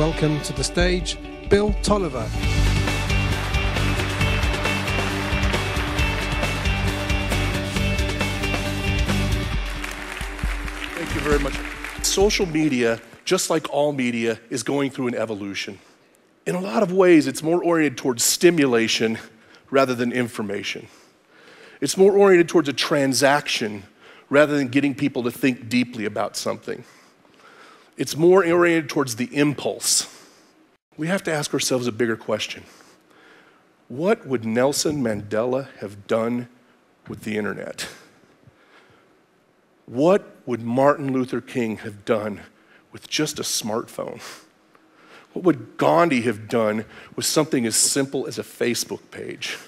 welcome to the stage Bill Toliver. Thank you very much. Social media, just like all media, is going through an evolution. In a lot of ways, it's more oriented towards stimulation rather than information. It's more oriented towards a transaction rather than getting people to think deeply about something. It's more oriented towards the impulse. We have to ask ourselves a bigger question What would Nelson Mandela have done with the internet? What would Martin Luther King have done with just a smartphone? What would Gandhi have done with something as simple as a Facebook page?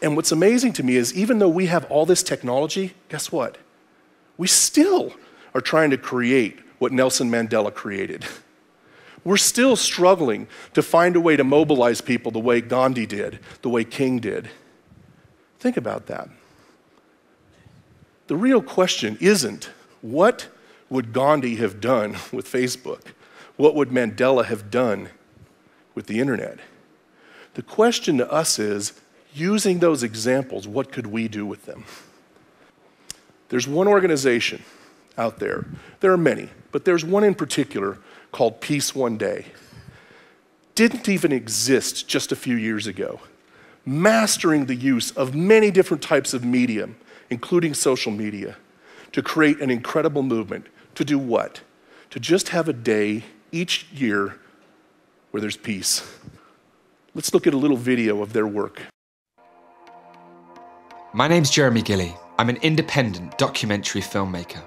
And what's amazing to me is even though we have all this technology, guess what? We still are trying to create what Nelson Mandela created. We're still struggling to find a way to mobilize people the way Gandhi did, the way King did. Think about that. The real question isn't what would Gandhi have done with Facebook? What would Mandela have done with the internet? The question to us is using those examples, what could we do with them? There's one organization out there, there are many, but there's one in particular called Peace One Day. Didn't even exist just a few years ago. Mastering the use of many different types of medium including social media, to create an incredible movement. To do what? To just have a day each year where there's peace. Let's look at a little video of their work. My name's Jeremy Gilley. I'm an independent documentary filmmaker.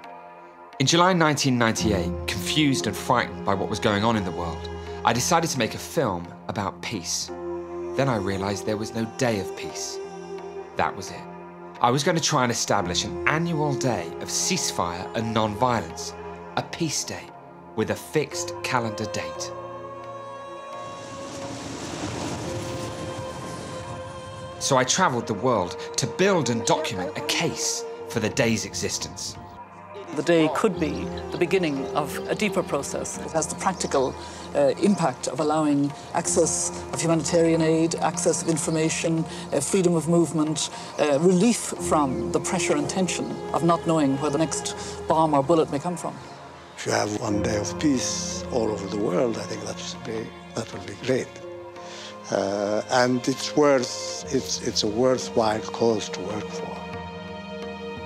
In July 1998, confused and frightened by what was going on in the world, I decided to make a film about peace. Then I realized there was no day of peace. That was it. I was going to try and establish an annual day of ceasefire and non-violence, a peace day with a fixed calendar date. So I travelled the world to build and document a case for the day's existence. The day could be the beginning of a deeper process. It has the practical uh, impact of allowing access of humanitarian aid, access of information, uh, freedom of movement, uh, relief from the pressure and tension of not knowing where the next bomb or bullet may come from. If you have one day of peace all over the world, I think that should be that would be great. Uh, and it's worth it's it's a worthwhile cause to work for.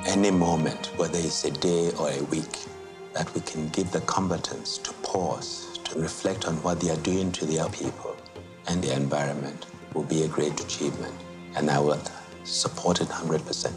Any moment, whether it's a day or a week, that we can give the combatants to pause to reflect on what they are doing to their people and the environment will be a great achievement, and I will support it 100%.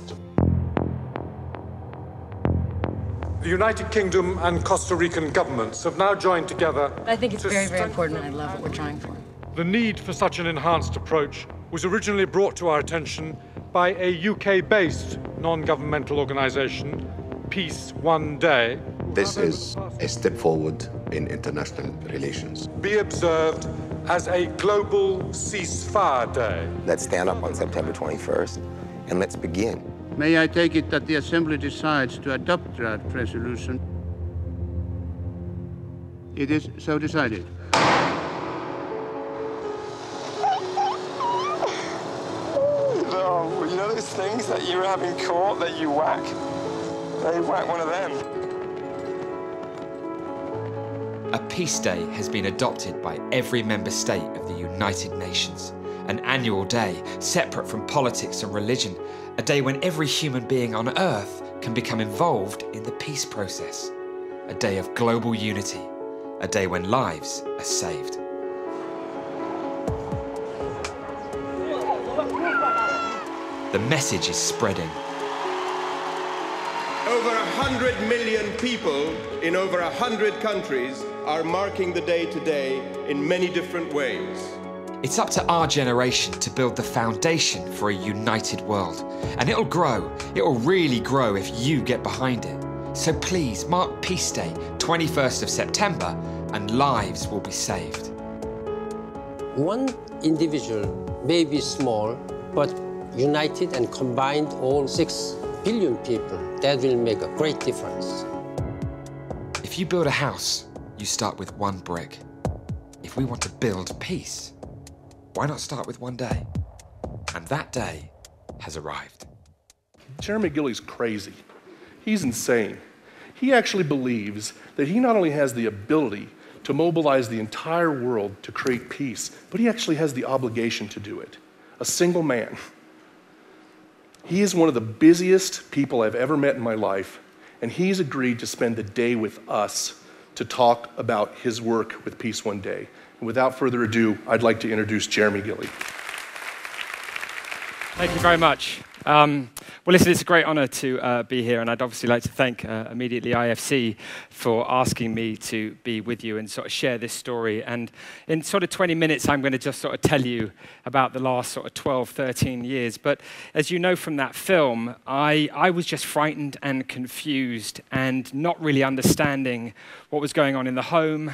The United Kingdom and Costa Rican governments have now joined together. I think it's very, very important, and I love what we're trying for. The need for such an enhanced approach was originally brought to our attention by a UK based non governmental organisation, Peace One Day. This is a step forward in international relations. Be observed as a global ceasefire day. Let's stand up on September 21st and let's begin. May I take it that the Assembly decides to adopt draft resolution? It is so decided. Those things that you have in court that you whack? They whack one of them. A peace day has been adopted by every member state of the United Nations. An annual day, separate from politics and religion, a day when every human being on Earth can become involved in the peace process. A day of global unity, a day when lives are saved. The message is spreading. Over 100 million people in over 100 countries are marking the day today in many different ways. It's up to our generation to build the foundation for a united world. And it'll grow. It'll really grow if you get behind it. So please mark Peace Day, 21st of September, and lives will be saved. One individual may be small, but united and combined all six billion people, that will make a great difference. If you build a house, you start with one brick. If we want to build peace, why not start with one day? And that day has arrived. Jeremy Gilley's crazy. He's insane. He actually believes that he not only has the ability to mobilize the entire world to create peace, but he actually has the obligation to do it. A single man. He is one of the busiest people I've ever met in my life, and he's agreed to spend the day with us to talk about his work with Peace One Day. And without further ado, I'd like to introduce Jeremy Gilley. Thank you very much. Um, well, listen, it's a great honor to uh, be here, and I'd obviously like to thank uh, immediately IFC for asking me to be with you and sort of share this story. And in sort of 20 minutes, I'm going to just sort of tell you about the last sort of 12, 13 years. But as you know from that film, I, I was just frightened and confused and not really understanding what was going on in the home,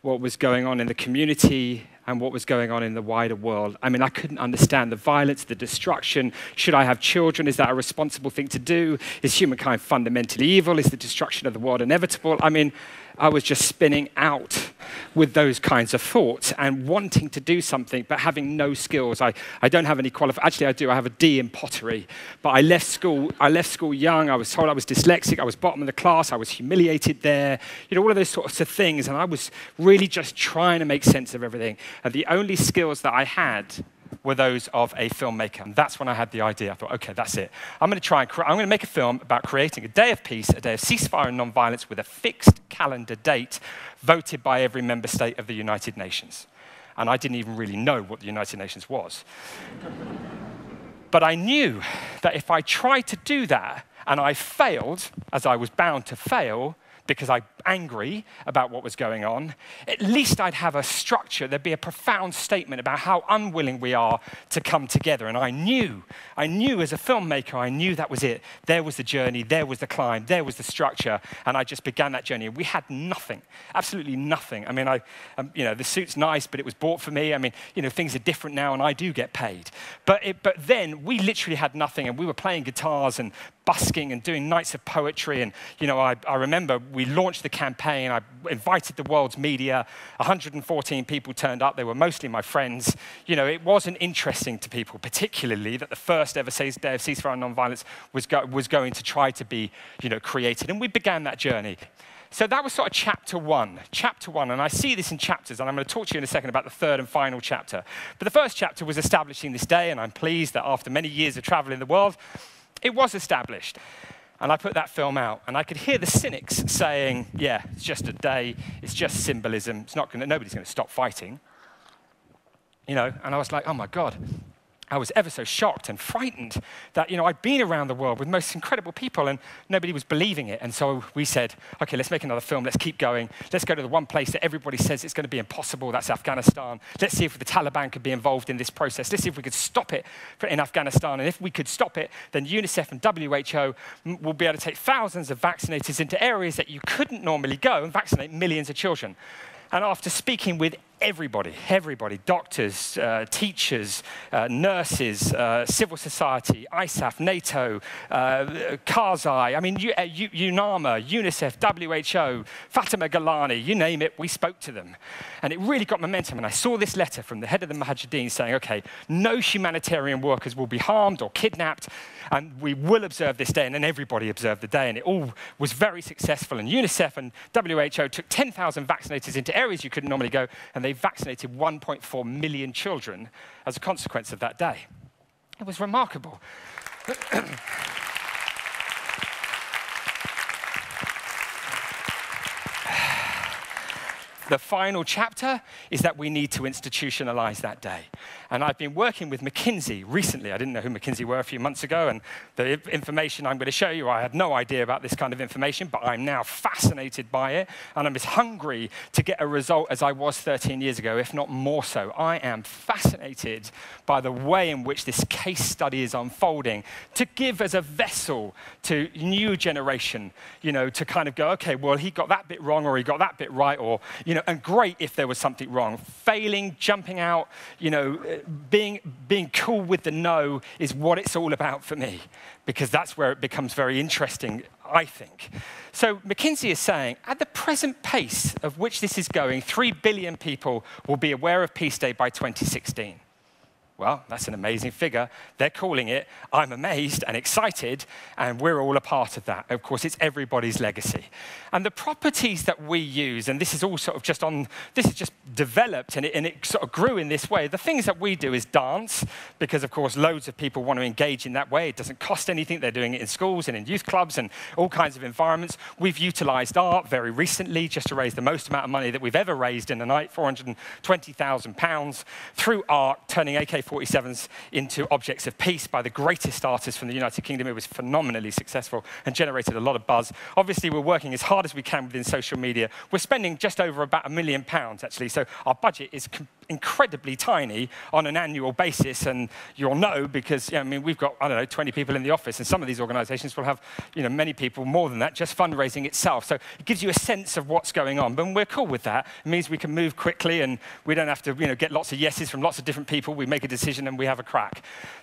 what was going on in the community, and what was going on in the wider world. I mean, I couldn't understand the violence, the destruction. Should I have children? Is that a responsible thing to do? Is humankind fundamentally evil? Is the destruction of the world inevitable? I mean, I was just spinning out with those kinds of thoughts and wanting to do something, but having no skills. I, I don't have any qualifications. Actually, I do. I have a D in pottery. But I left school. I left school young. I was told I was dyslexic. I was bottom of the class. I was humiliated there. You know, all of those sorts of things. And I was really just trying to make sense of everything. And the only skills that I had were those of a filmmaker. And that's when I had the idea. I thought, okay, that's it. I'm going to try and I'm going to make a film about creating a day of peace, a day of ceasefire and nonviolence with a fixed calendar date voted by every member state of the United Nations. And I didn't even really know what the United Nations was. but I knew that if I tried to do that and I failed, as I was bound to fail, because I'm angry about what was going on, at least I'd have a structure. There'd be a profound statement about how unwilling we are to come together. And I knew, I knew as a filmmaker, I knew that was it. There was the journey, there was the climb, there was the structure. And I just began that journey. We had nothing, absolutely nothing. I mean, I, um, you know, the suit's nice, but it was bought for me. I mean, you know, things are different now and I do get paid. But, it, but then we literally had nothing and we were playing guitars and busking and doing nights of poetry. And, you know, I, I remember we launched the campaign. I invited the world's media. 114 people turned up. They were mostly my friends. You know, it wasn't interesting to people, particularly that the first ever day of ceasefire and nonviolence was, go, was going to try to be, you know, created. And we began that journey. So that was sort of chapter one. Chapter one, and I see this in chapters, and I'm going to talk to you in a second about the third and final chapter. But the first chapter was establishing this day, and I'm pleased that after many years of travel in the world, it was established. And I put that film out, and I could hear the cynics saying, "Yeah, it's just a day. It's just symbolism. It's not going. Nobody's going to stop fighting." You know, and I was like, "Oh my God, I was ever so shocked and frightened that, you know, I'd been around the world with most incredible people and nobody was believing it. And so we said, okay, let's make another film. Let's keep going. Let's go to the one place that everybody says it's going to be impossible. That's Afghanistan. Let's see if the Taliban could be involved in this process. Let's see if we could stop it in Afghanistan. And if we could stop it, then UNICEF and WHO mm, will be able to take thousands of vaccinators into areas that you couldn't normally go and vaccinate millions of children. And after speaking with everybody, everybody, doctors, uh, teachers, uh, nurses, uh, civil society, ISAF, NATO, uh, Karzai, I mean, U- uh, UNAMA, UNICEF, WHO, Fatima Gailani, you name it, we spoke to them. And it really got momentum. And I saw this letter from the head of the Mujahideen saying, okay, no humanitarian workers will be harmed or kidnapped, and we will observe this day. And then everybody observed the day, and it all was very successful. And UNICEF and WHO took 10,000 vaccinators into areas you couldn't normally go, and they they vaccinated 1.4 million children as a consequence of that day. It was remarkable. the final chapter is that we need to institutionalize that day. And I've been working with McKinsey recently. I didn't know who McKinsey were a few months ago, and the information I'm going to show you, I had no idea about this kind of information, but I'm now fascinated by it, and I'm as hungry to get a result as I was 13 years ago, if not more so. I am fascinated by the way in which this case study is unfolding to give as a vessel to new generation, you know, to kind of go, okay, well, he got that bit wrong, or he got that bit right, or, you know, know, and great if there was something wrong. Failing, jumping out, you know, being, being cool with the no is what it's all about for me, because that's where it becomes very interesting, I think. So McKinsey is saying, at the present pace of which this is going, 3 billion people will be aware of Peace Day by 2016. Well, that's an amazing figure. They're calling it. I'm amazed and excited, and we're all a part of that. Of course, it's everybody's legacy. And the properties that we use, and this is all sort of just on, this is just developed and it, and it sort of grew in this way. The things that we do is dance, because of course, loads of people want to engage in that way. It doesn't cost anything. They're doing it in schools and in youth clubs and all kinds of environments. We've utilized art very recently just to raise the most amount of money that we've ever raised in a night, £420,000, through art, turning AK 47s into objects of peace by the greatest artists from the United Kingdom. It was phenomenally successful and generated a lot of buzz. Obviously, we're working as hard as we can within social media. We're spending just over about a million pounds, actually, so our budget is incredibly tiny on an annual basis, and you'll know because, know, I mean, we've got, I don't know, 20 people in the office, and some of these organizations will have, you know, many people more than that, just fundraising itself. So it gives you a sense of what's going on, but we're cool with that. It means we can move quickly, and we don't have to, you know, get lots of yeses from lots of different people. We make a decision, and we have a crack.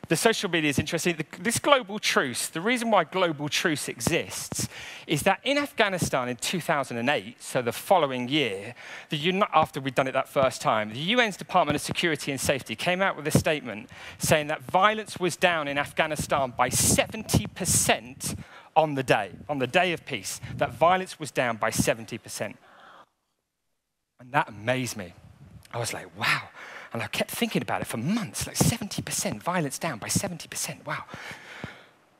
The social media is interesting. The, this global truce, the reason why global truce exists is that in Afghanistan in 2008, so the following year, the, after we'd done it that first time, the UN's Department of Security and Safety came out with a statement saying that violence was down in Afghanistan by 70% on the day, on the day of peace, that violence was down by 70%. And that amazed me. I was like, wow. And I kept thinking about it for months, like 70% violence down by 70%. Wow.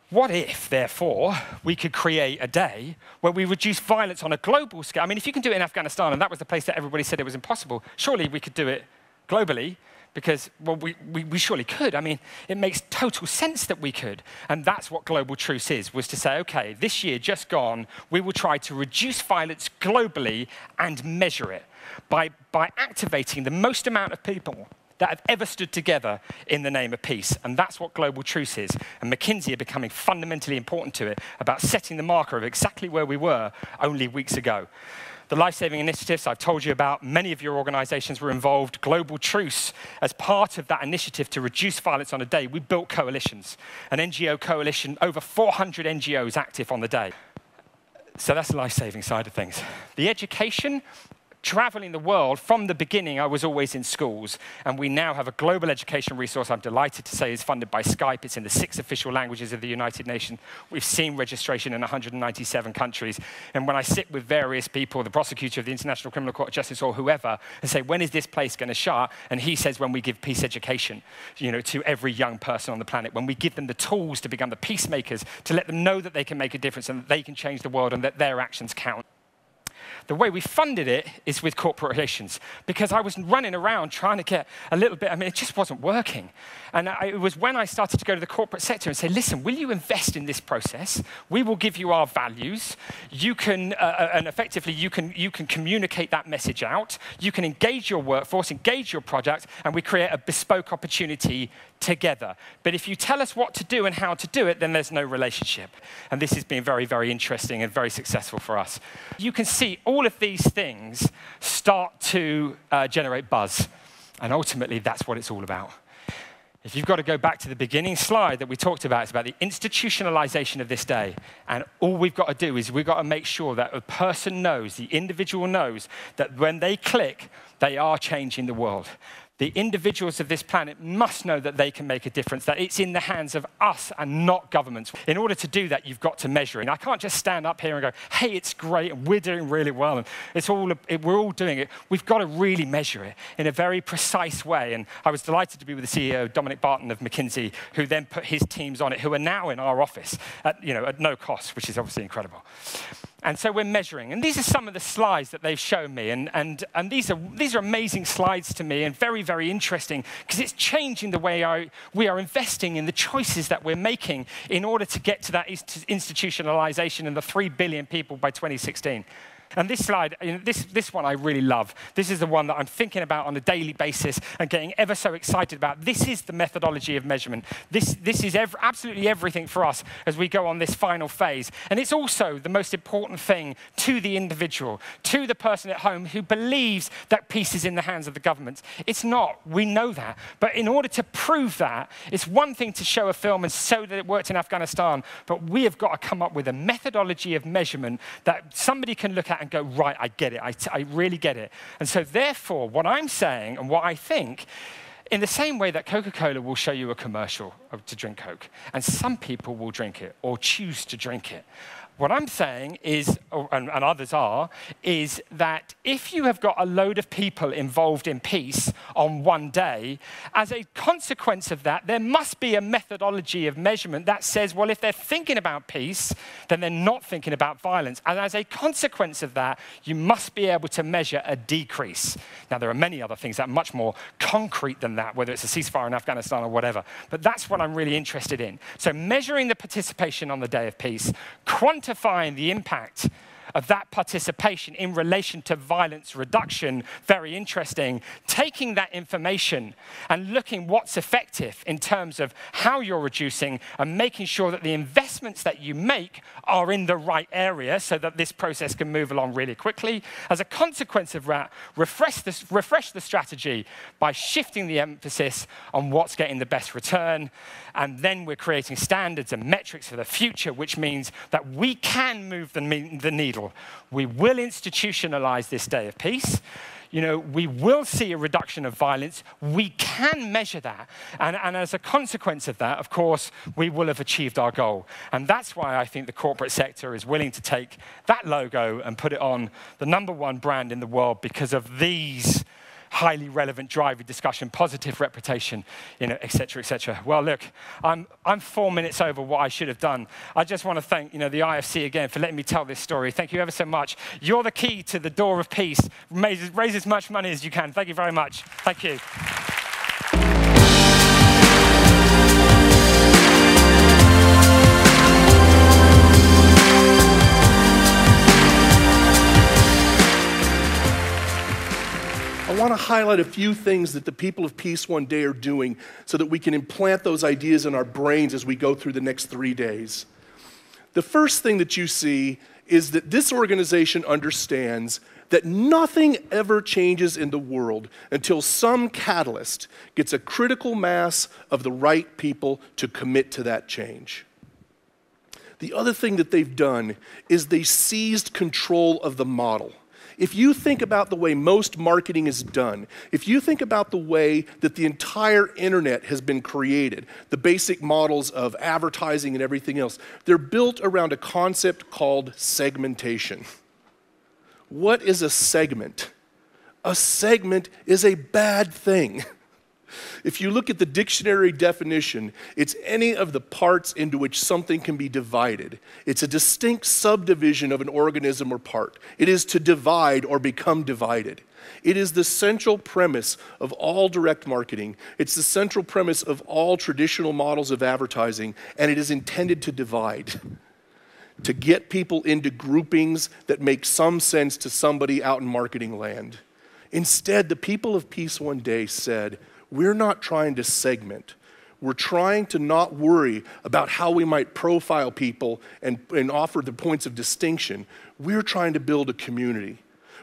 What if, therefore, we could create a day where we reduce violence on a global scale? I mean, if you can do it in Afghanistan, and that was the place that everybody said it was impossible, surely we could do it globally because, well, we, we, we, surely could. I mean, it makes total sense that we could. And that's what Global Truce is, was to say, okay, this year just gone, we will try to reduce violence globally and measure it by, by activating the most amount of people that have ever stood together in the name of peace. And that's what global truce is. And McKinsey are becoming fundamentally important to it about setting the marker of exactly where we were only weeks ago. The life saving initiatives I've told you about, many of your organizations were involved. Global Truce, as part of that initiative to reduce violence on a day, we built coalitions, an NGO coalition, over 400 NGOs active on the day. So that's the life saving side of things. The education, traveling the world, from the beginning, I was always in schools. And we now have a global education resource, I'm delighted to say, is funded by Skype. It's in the six official languages of the United Nations. We've seen registration in 197 countries. And when I sit with various people, the prosecutor of the International Criminal Court of Justice or whoever, and say, when is this place going to shut? And he says, when we give peace education you know, to every young person on the planet, when we give them the tools to become the peacemakers, to let them know that they can make a difference and that they can change the world and that their actions count. The way we funded it is with corporations because I was running around trying to get a little bit, I mean, it just wasn't working. And I, it was when I started to go to the corporate sector and say, listen, will you invest in this process? We will give you our values. You can, uh, uh, and effectively, you can, you can communicate that message out. You can engage your workforce, engage your product, and we create a bespoke opportunity together. But if you tell us what to do and how to do it, then there's no relationship. And this has been very, very interesting and very successful for us. You can see all of these things start to uh, generate buzz. And ultimately, that's what it's all about. If you've got to go back to the beginning slide that we talked about, it's about the institutionalization of this day. And all we've got to do is we've got to make sure that a person knows, the individual knows, that when they click, they are changing the world the individuals of this planet must know that they can make a difference, that it's in the hands of us and not governments. In order to do that, you've got to measure it. I can't just stand up here and go, hey, it's great and we're doing really well and it's all, we're all doing it. We've got to really measure it in a very precise way. And I was delighted to be with the CEO, Dominic Barton of McKinsey, who then put his teams on it, who are now in our office at, you know, at no cost, which is obviously incredible. And so we're measuring. And these are some of the slides that they've shown me. And, and, and these, are, these are amazing slides to me and very, very interesting because it's changing the way I, we are investing in the choices that we're making in order to get to that institutionalization and the 3 billion people by 2016. And this slide, this, this one I really love. This is the one that I'm thinking about on a daily basis and getting ever so excited about. This is the methodology of measurement. This, this is ev- absolutely everything for us as we go on this final phase. And it's also the most important thing to the individual, to the person at home who believes that peace is in the hands of the government. It's not. We know that. But in order to prove that, it's one thing to show a film and show that it worked in Afghanistan, but we have got to come up with a methodology of measurement that somebody can look at and go, right, I get it. I, I really get it. And so, therefore, what I'm saying and what I think in the same way that Coca Cola will show you a commercial to drink Coke, and some people will drink it or choose to drink it. What I'm saying is, and, and, others are, is that if you have got a load of people involved in peace on one day, as a consequence of that, there must be a methodology of measurement that says, well, if they're thinking about peace, then they're not thinking about violence. And as a consequence of that, you must be able to measure a decrease. Now, there are many other things that are much more concrete than that, whether it's a ceasefire in Afghanistan or whatever. But that's what I'm really interested in. So, measuring the participation on the day of peace, quantifying quantifying the impact of that participation in relation to violence reduction, very interesting. Taking that information and looking what's effective in terms of how you're reducing and making sure that the investments that you make are in the right area so that this process can move along really quickly. As a consequence of that, refresh the, refresh the strategy by shifting the emphasis on what's getting the best return. And then we're creating standards and metrics for the future, which means that we can move the, the needle we will institutionalize this day of peace. You know, we will see a reduction of violence. We can measure that. And, and as a consequence of that, of course, we will have achieved our goal. And that's why I think the corporate sector is willing to take that logo and put it on the number one brand in the world because of these highly relevant, driving discussion, positive reputation, you know, et cetera, et cetera. Well, look, I'm, I'm four minutes over what I should have done. I just want to thank, you know, the IFC again for letting me tell this story. Thank you ever so much. You're the key to the door of peace. Raise, raise as much money as you can. Thank you very much. Thank you. Want to highlight a few things that the people of Peace One Day are doing so that we can implant those ideas in our brains as we go through the next three days. The first thing that you see is that this organization understands that nothing ever changes in the world until some catalyst gets a critical mass of the right people to commit to that change. The other thing that they've done is they seized control of the model. If you think about the way most marketing is done, if you think about the way that the entire internet has been created, the basic models of advertising and everything else, they're built around a concept called segmentation. What is a segment? A segment is a bad thing. If you look at the dictionary definition, it's any of the parts into which something can be divided. It's a distinct subdivision of an organism or part. It is to divide or become divided. It is the central premise of all direct marketing. It's the central premise of all traditional models of advertising, and it is intended to divide. To get people into groupings that make some sense to somebody out in marketing land. Instead, the people of Peace One Day said, we're not trying to segment. We're trying to not worry about how we might profile people and, and offer the points of distinction. We're trying to build a community.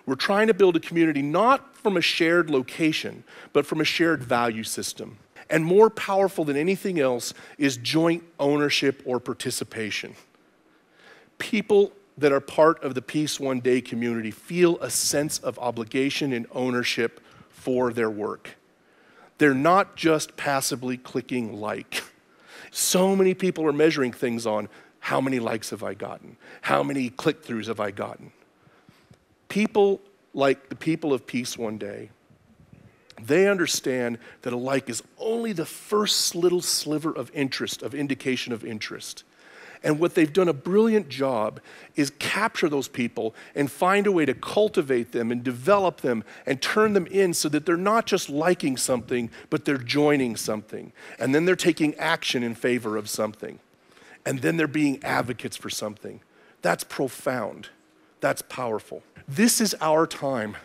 We're trying to build a community not from a shared location, but from a shared value system. And more powerful than anything else is joint ownership or participation. People that are part of the Peace One Day community feel a sense of obligation and ownership for their work. They're not just passively clicking like. So many people are measuring things on how many likes have I gotten? How many click throughs have I gotten? People like the people of Peace One Day, they understand that a like is only the first little sliver of interest, of indication of interest. And what they've done a brilliant job is capture those people and find a way to cultivate them and develop them and turn them in so that they're not just liking something, but they're joining something. And then they're taking action in favor of something. And then they're being advocates for something. That's profound. That's powerful. This is our time.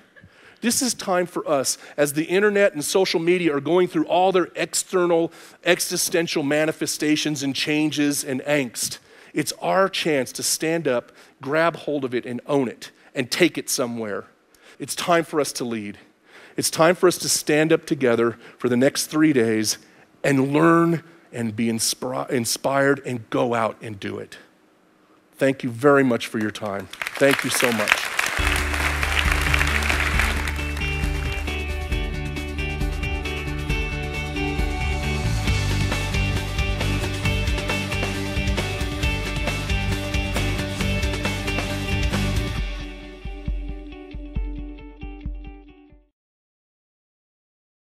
This is time for us as the internet and social media are going through all their external, existential manifestations and changes and angst. It's our chance to stand up, grab hold of it, and own it and take it somewhere. It's time for us to lead. It's time for us to stand up together for the next three days and learn and be inspired and go out and do it. Thank you very much for your time. Thank you so much.